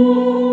Senhor.